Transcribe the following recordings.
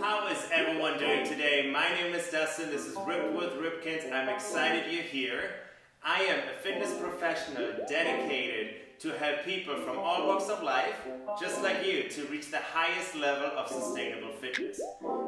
How is everyone doing today? My name is Dustin. This is Ripped with Ripkens. I'm excited you're here. I am a fitness professional dedicated to help people from all walks of life, just like you, to reach the highest level of sustainable fitness.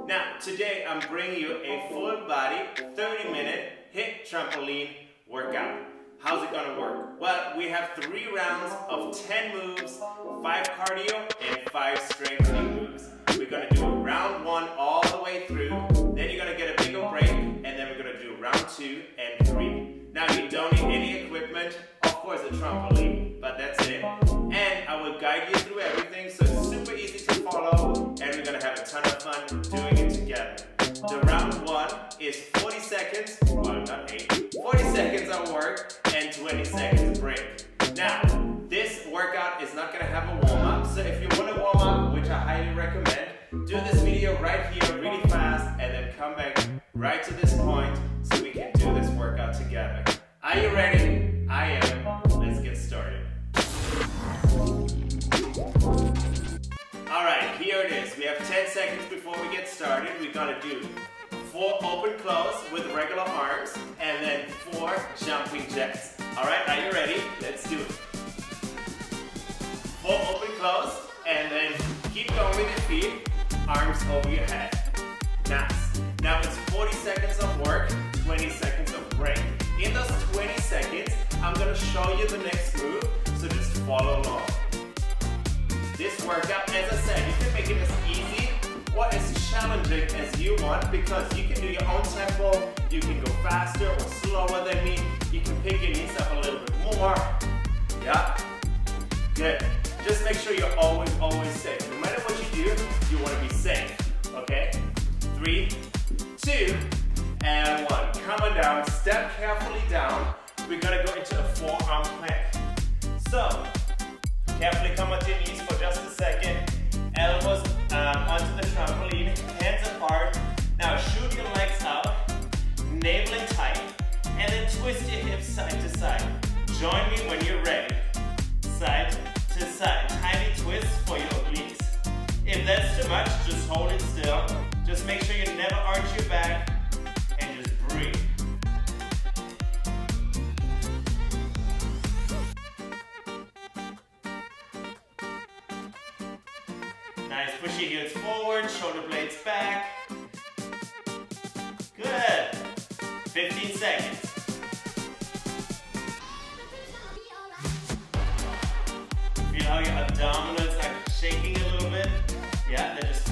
Now, today I'm bringing you a full body, 30 minute HIIT trampoline workout. How's it gonna work? Well, we have three rounds of 10 moves, five cardio, and five strengthening moves. We're gonna do round one all the way through, then you're gonna get a bigger break, and then we're gonna do round two and three. Now you don't need any equipment, of course a trampoline, but that's it. And I will guide you through everything, so it's super easy to follow, and we're gonna have a ton of fun doing it together. The round one is 40 seconds, well not 8, 40 seconds of work and 20 seconds break. Now, this workout is not gonna have a warm up, so if you wanna warm up, which I highly recommend, do this video right here really fast and then come back right to this point so we can do this workout together. Are you ready? I am. Let's get started. Alright, here it is. We have 10 seconds before we get started. We're gonna do four open close with regular arms and then four jumping jacks. Alright, are you ready? Let's do it. Four open close and then keep going with your feet, arms over your head. Nice. Now it's 40 seconds of work, 20 seconds of break. In those 20 seconds, I'm gonna show you the next move, so just follow along. This workout, as I said, you can make it as easy or as challenging as you want because you can do your own tempo, you can go faster or slower than me, you can pick your knees up a little bit more. Yeah, good. Just make sure you're always, always safe. You to be safe, okay? Three, two, and one. Come on down, step carefully down. We're gonna go into a forearm plank. So, carefully come onto your knees for just a second. Elbows um, onto the trampoline, hands apart. Now shoot your legs out, navel tight, and then twist your hips side to side. Join me when you're ready. Side to side, tiny twist for your obliques. If that's too much, just hold it still. Just make sure you never arch your back and just breathe. Nice, push your heels forward, shoulder blades back. Good. 15 seconds. Feel how your abdominals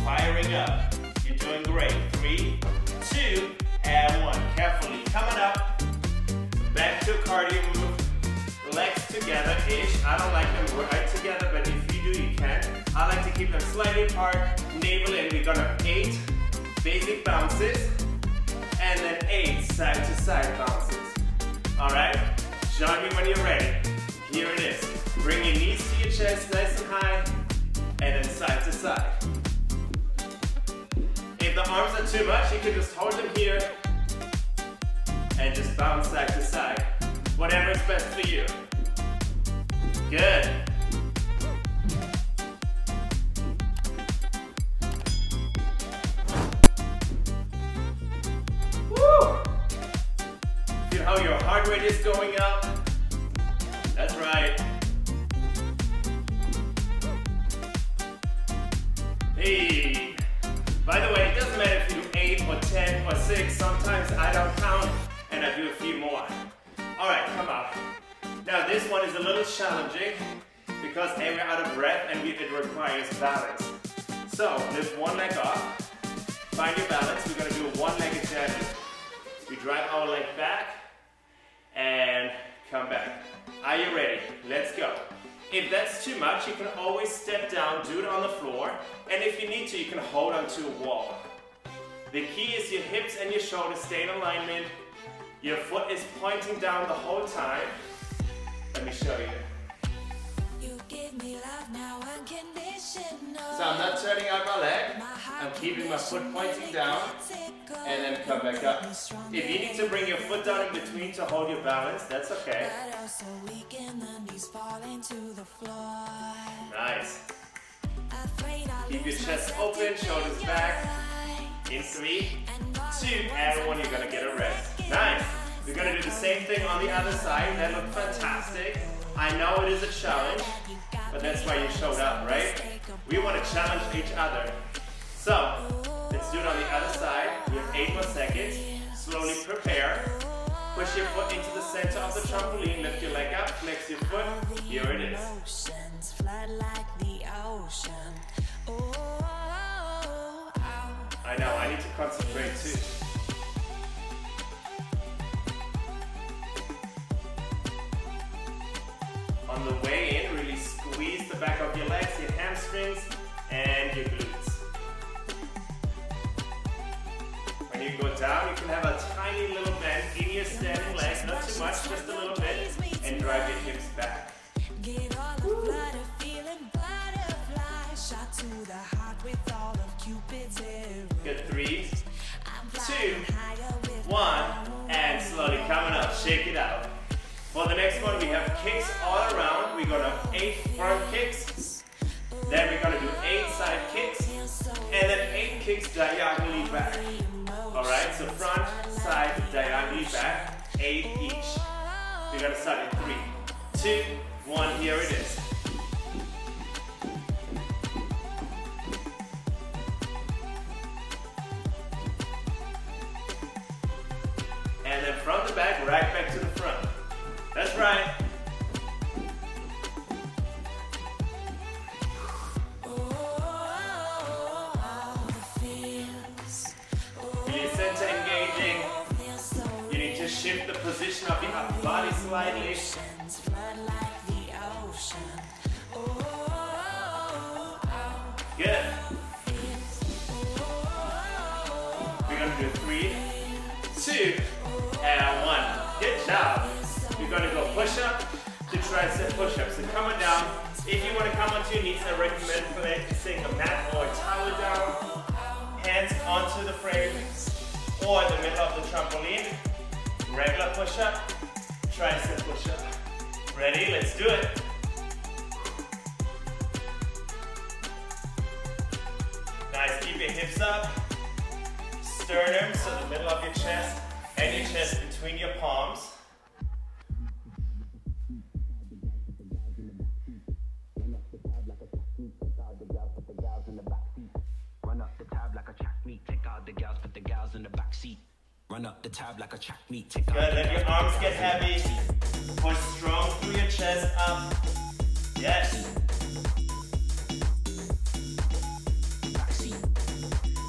firing up. You're doing great. Three, two, and one. Carefully coming up. Back to cardio move. Legs together-ish. I don't like them right together, but if you do, you can. I like to keep them slightly apart. Navel in. We're gonna eight basic bounces, and then eight side-to-side bounces. All right? Join me when you're ready. Here it is. Bring your knees to your chest nice and high, and then side to side. If the arms are too much, you can just hold them here, and just bounce side to side. Onto. The key is your hips and your shoulders stay in alignment. Your foot is pointing down the whole time. Let me show you. So I'm not turning out my leg. I'm keeping my foot pointing down and then come back up. If you need to bring your foot down in between to hold your balance, that's okay. Nice. Keep your chest open, shoulders back. In three, two, and one, you're gonna get a rest. Nice. We're gonna do the same thing on the other side. That looked fantastic. I know it is a challenge, but that's why you showed up, right? We want to challenge each other. So, let's do it on the other side. We have eight more seconds. Slowly prepare. Push your foot into the center of the trampoline. Lift your leg up. Flex your foot. Here it is. Concentrate back. Eight each. We're gonna start in three, two, one. Here it is. Good. We're gonna do three, two, and one. Good job. We're gonna go push up to tricep push up. So come on down. If you want to come onto your knees, I recommend placing a mat or a towel down. Hands onto the frame or the middle of the trampoline. Regular push up. Ready? Let's do it. Nice, keep your hips up. Sternum, so the middle of your chest and your chest between your palms. Run up the tab like a track meet. Take out Good, the let your gas, arms put the get in the back seat. Run up the tab like a track meet. Let your arms get heavy. Push strong through your chest up. Yes.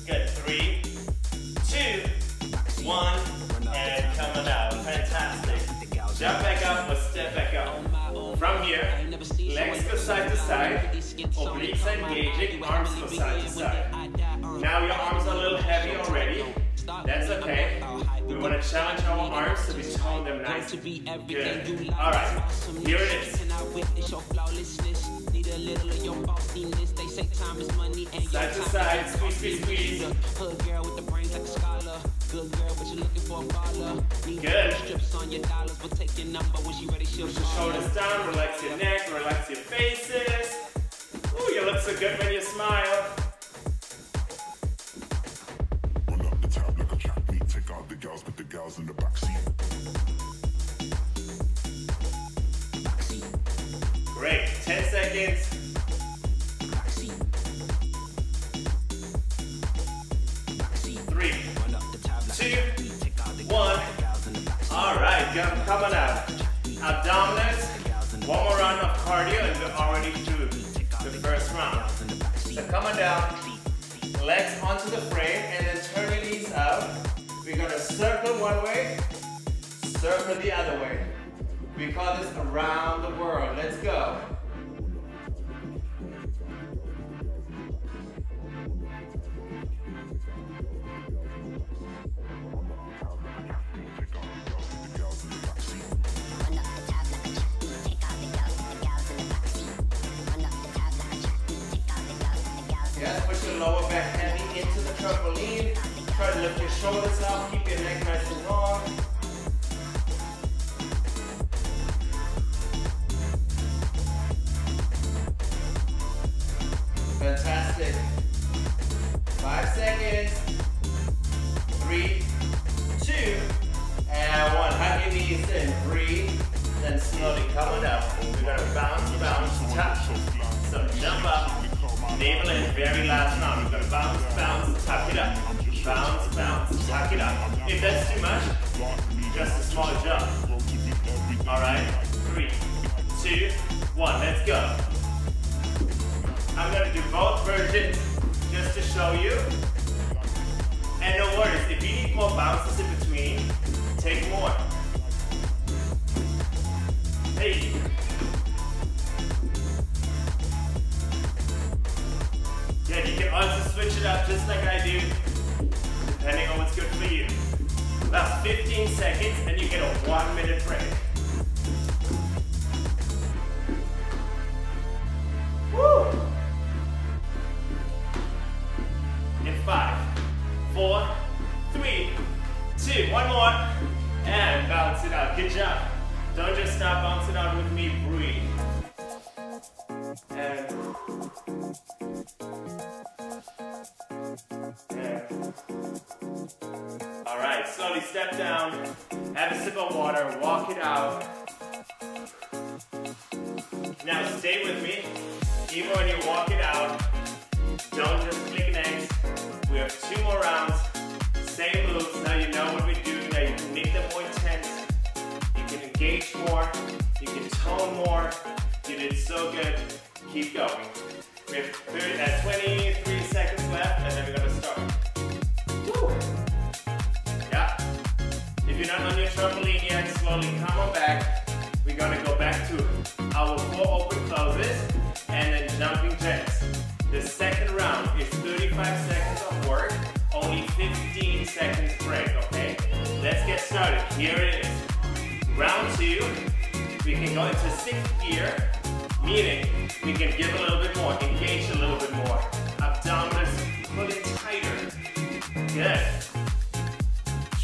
Good. Three, two, one, Run up the and coming out. Fantastic. Put the gals in Jump back up or step back up. From here, legs go side to side, obliques engaging, arms go side to side. Now your arms are a little heavy already. That's okay. We want to challenge our arms so we tone them nicely. Good. All right. Here it is. Side to side, squeeze, squeeze, squeeze. Hood girl with the brains like a scholar. Good girl, but you looking for a baller. Need Good. strips on your dollars, but take your number when she ready, she'll Push your shoulders down, relax your neck, relax your faces. Ooh, you look so good when you smile. Gals in the backseat. All right, come, coming out. Abdominals. One more round of cardio and we're already through the first round. So coming down, legs onto the frame and then turn your knees out. We're gonna circle one way, circle the other way. We call this around the world. Let's go. Try to lift your shoulders up, keep your neck nice and long. Fantastic. Five seconds. Three, two, and one. Hug your knees and breathe. Then slowly come on up. We're gonna bounce, bounce, touch. So jump up, navel in, very last round. We're gonna bounce. Bounce, bounce, tuck it up. If that's too much, just a small jump. Alright, three, two, one, let's go. I'm gonna do both versions just to show you. And no worries, if you need more bounces in between, take more. Hey. Yeah, you can also switch it up just like I do, depending on what's good for you. Last 15 seconds and you get a one minute break. Come on back. We're gonna go back to our four open closes and then jumping jacks. The second round is 35 seconds of work, only 15 seconds break, okay? Let's get started. Here it is. Round two, we can go into sixth gear, meaning we can give a little bit more, engage a little bit more. Abdominals pulling tighter. Good.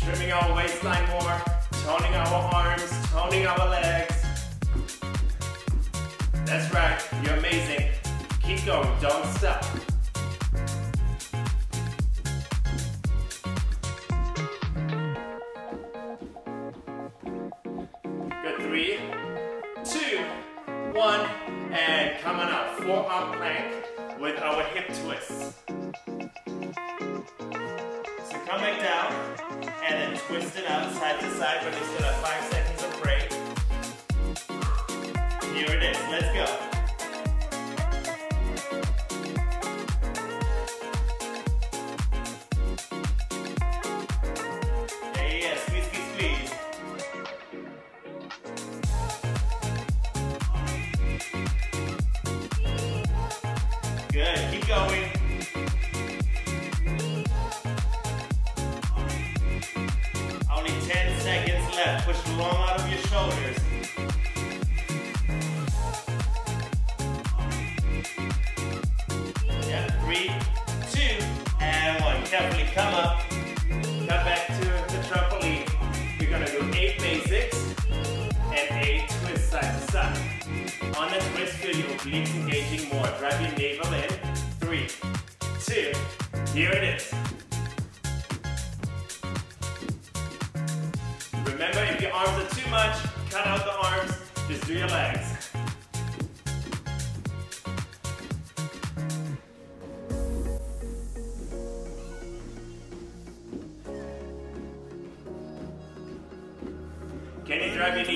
Trimming our waistline more, toning our arms, toning our legs. That's right, you're amazing. Keep going, don't stop. Good, three, two, one, and come on up. Forearm plank with our hip twists. So come back down twist out side to side, but you still have five seconds of break. Here it is, let's go. Come up. Come back to the trampoline. We're gonna do eight basics and eight twists side to side. On the twist, feel your obliques engaging more. Drive your navel in. Three, two, here it is. Remember, if your arms are too much, cut out the arms, just do your legs.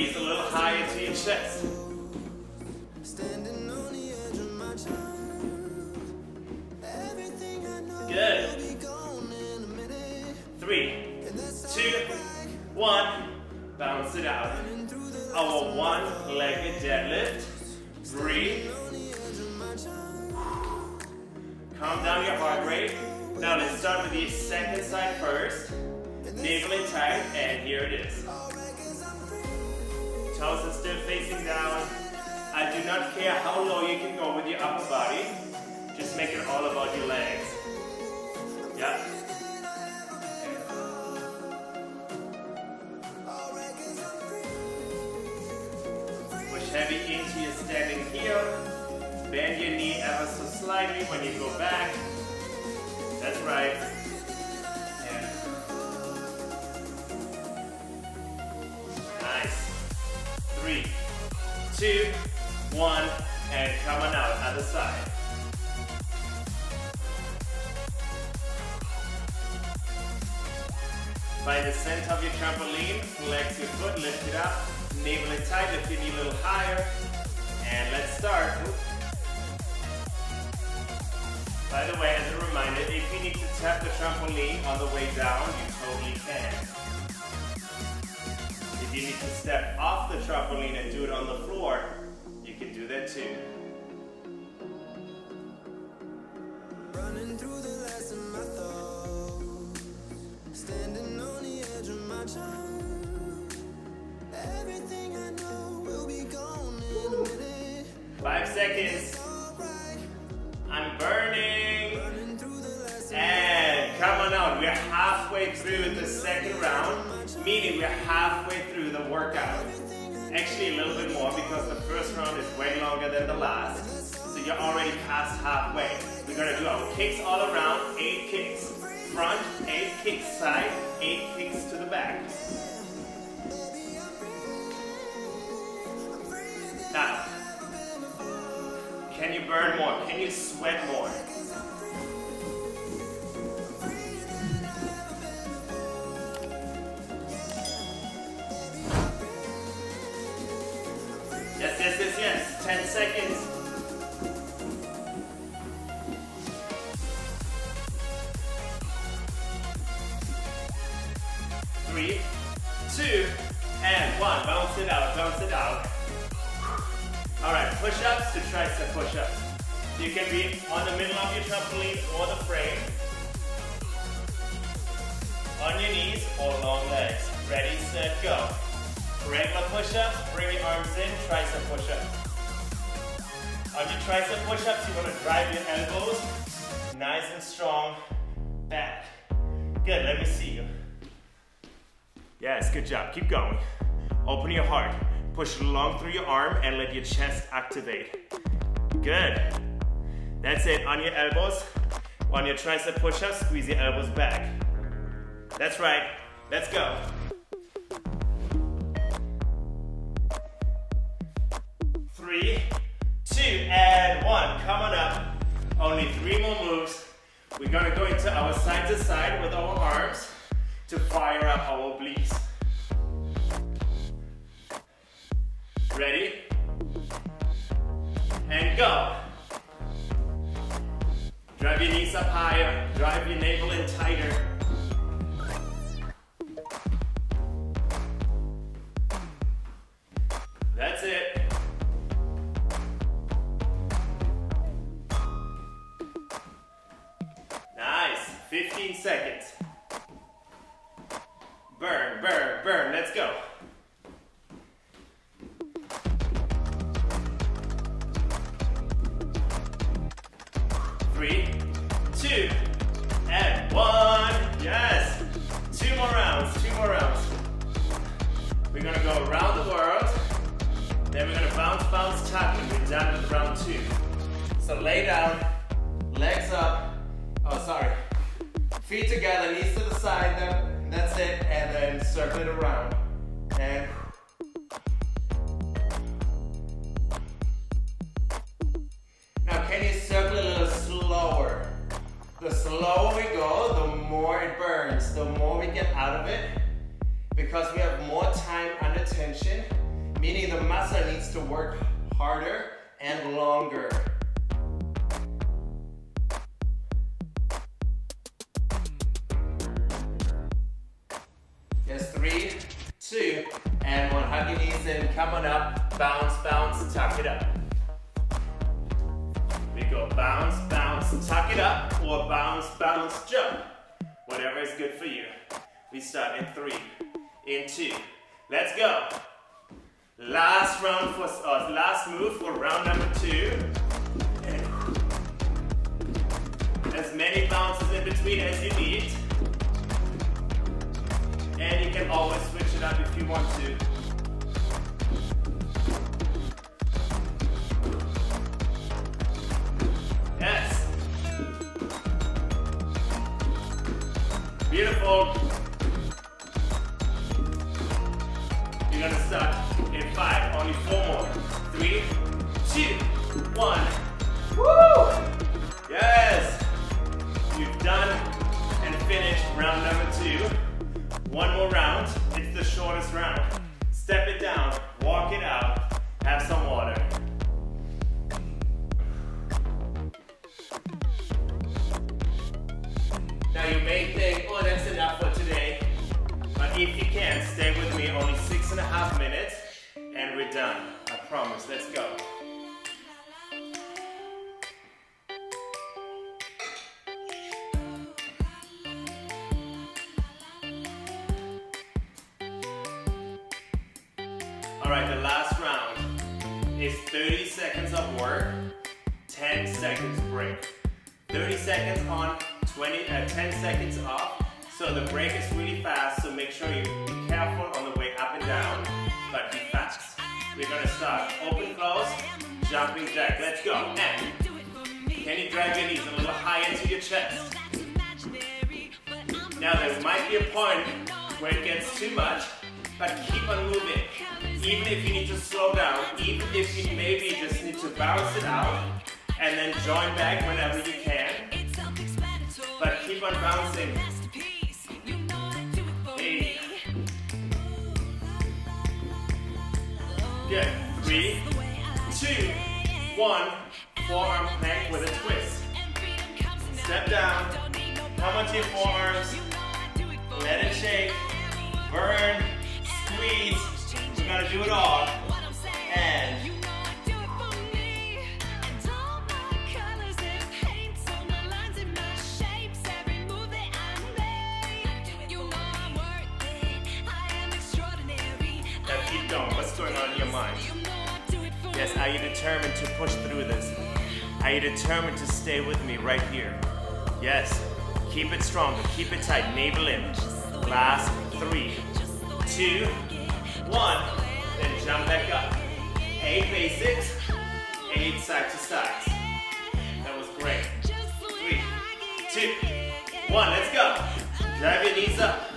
Knees a little higher to your chest? Good. Three, two, one. Bounce it out. Our one-legged deadlift. Breathe. Calm down your heart rate. Now let's start with the second side first. Navel in tight, and here it is. Toes are still facing down. I do not care how low you can go with your upper body. Just make it all about your legs. Yeah. Push heavy into your standing heel. Bend your knee ever so slightly when you go back. That's right. Two, one, and come on out, other side. By the center of your trampoline, flex your foot, lift it up, navel it tight, lift your knee a little higher, and let's start. By the way, as a reminder, if you need to tap the trampoline on the way down, you totally can. If you need to step off the trampoline and do it on the floor, you can do that too. Running through the last of my thoughts, standing on the edge of my time. Everything I know will be gone in a minute. Five seconds. I'm burning. running through the last of And come on out. We're halfway through the second round, meaning we're halfway through the workout. Actually, a little bit more because the first round is way longer than the last. So you're already past halfway. We're gonna do our kicks all around, eight kicks. Front, eight kicks side, eight kicks to the back. Now, can you burn more? Can you sweat more? Seconds. Three, two, and one. Bounce it out, bounce it out. All right, push-ups to tricep push-ups. You can be on the middle of your trampoline or the frame. On your knees or long legs. Ready, set, go. Regular push-ups, bring your arms in, tricep push-ups. On your tricep push-ups, you want to drive your elbows nice and strong back. Good, let me see you. Yes, good job. Keep going. Open your heart. Push it along through your arm and let your chest activate. Good. That's it. On your elbows, on your tricep push-ups, squeeze your elbows back. That's right. Let's go. Three, two, and one. Coming up. Only three more moves. We're gonna go into our side to side with our arms to fire up our obliques. Ready? And go. Drive your knees up higher. Drive your navel in tighter. The slower we go, the more it burns, the more we get out of it, because we have more time under tension, meaning the muscle needs to work harder and longer. Yes, three, two, and one. Hug your knees in, come on up, bounce, bounce, tuck it up. Whatever is good for you. We start in three, in two. Let's go. Last round for uh, last move for round number two. As many bounces in between as you need. And you can always switch it up if you want to. Beautiful. You're gonna start in five, only four more. Three, two, one. Woo! Yes! You've done and finished round number two. One more round. It's the shortest round. Promise. Let's go. All right, the last round is 30 seconds of work, 10 seconds break. 30 seconds on, 20, uh, 10 seconds off. So the break is really fast, so make sure you be careful We're gonna start open, close, jumping jack. Let's go. And can you drag your knees a little higher to your chest? Now there might be a point where it gets too much, but keep on moving. Even if you need to slow down, even if you maybe just need to bounce it out, and then join back whenever you can. But keep on bouncing. Three, two, one. Forearm plank with a twist. Step down. Come onto your forearms. Let it shake. Burn. Squeeze. We're gonna do it all. And Yes, are you determined to push through this? Are you determined to stay with me right here? Yes. Keep it stronger. Keep it tight. Navel in. Last three, two, one. Then jump back up. Eight basics. Eight side to sides. That was great. Three, two, one. Let's go. Drive your knees up.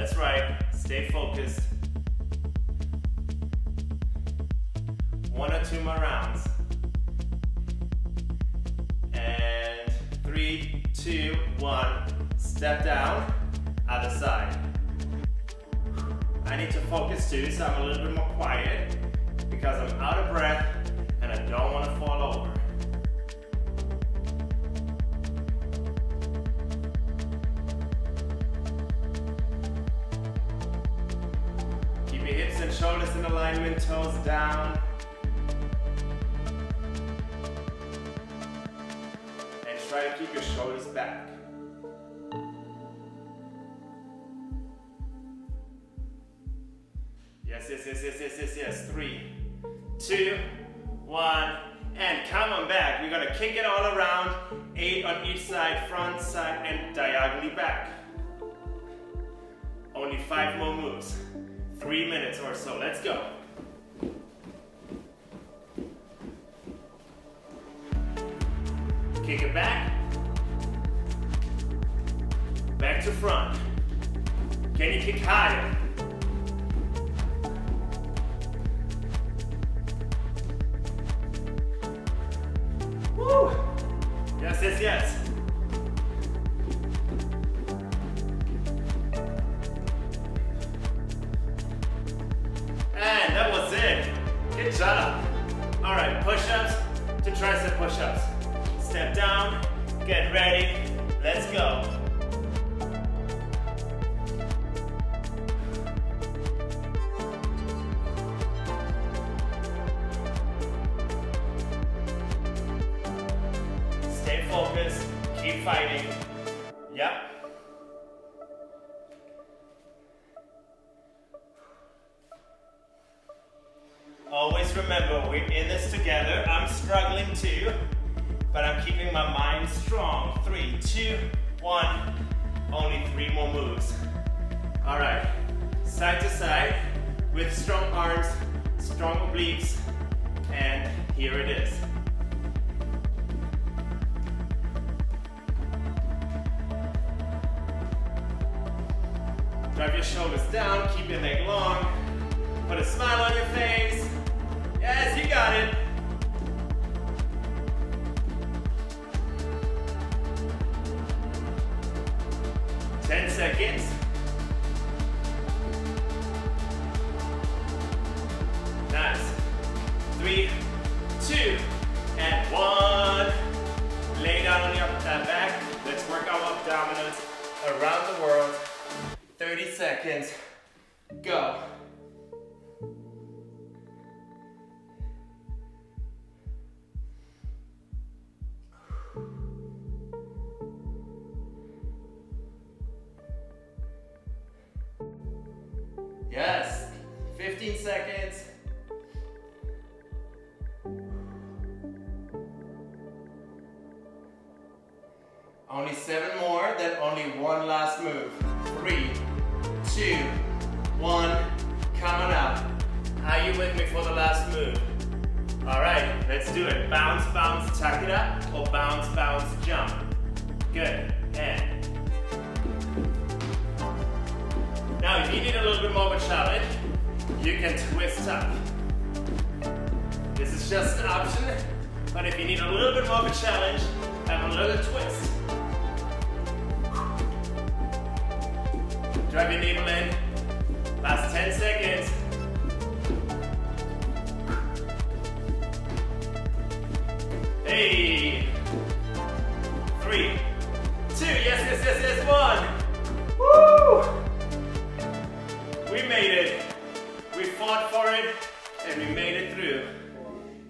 That's right. Stay focused. One or two more rounds. And three, two, one. Step down. Other side. I need to focus too, so I'm a little bit more quiet because I'm out of breath and I don't want to fall over. Alignment, toes down. And try to keep your shoulders back. Yes, yes, yes, yes, yes, yes, yes. Three, two, one, and come on back. We're gonna kick it all around. Eight on each side, front, side, and diagonally back. Only five more moves. Three minutes or so. Let's go. Kick it back. Back to front. Can you kick higher? Woo! Yes, yes, yes. Focused, keep fighting. Yep. Seconds. All right, let's do it. Bounce, bounce, tuck it up, or bounce, bounce, jump. Good, and. Now, if you need a little bit more of a challenge, you can twist up. This is just an option, but if you need a little bit more of a challenge, have a little twist. Drive your needle in. Last 10 seconds. Three, two, yes, yes, yes, yes, one. Woo! We made it. We fought for it and we made it through.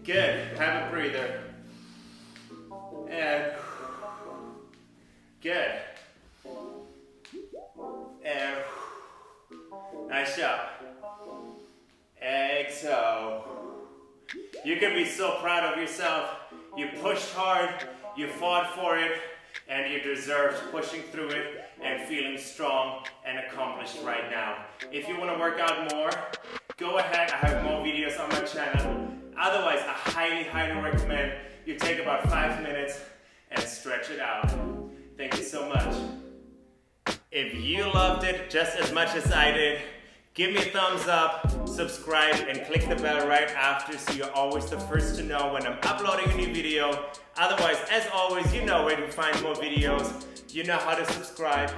Good. Have a breather. And good. And nice job. Exhale. You can be so proud of yourself. You pushed hard, you fought for it, and you deserve pushing through it and feeling strong and accomplished right now. If you want to work out more, go ahead. I have more videos on my channel. Otherwise, I highly, highly recommend you take about five minutes and stretch it out. Thank you so much. If you loved it just as much as I did, give me a thumbs up, subscribe, and click the bell right after so you're always the first to know when I'm uploading a new video. Otherwise, as always, you know where to find more videos, you know how to subscribe,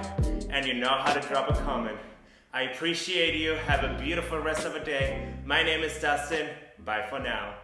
and you know how to drop a comment. I appreciate you. Have a beautiful rest of the day. My name is Dustin. Bye for now.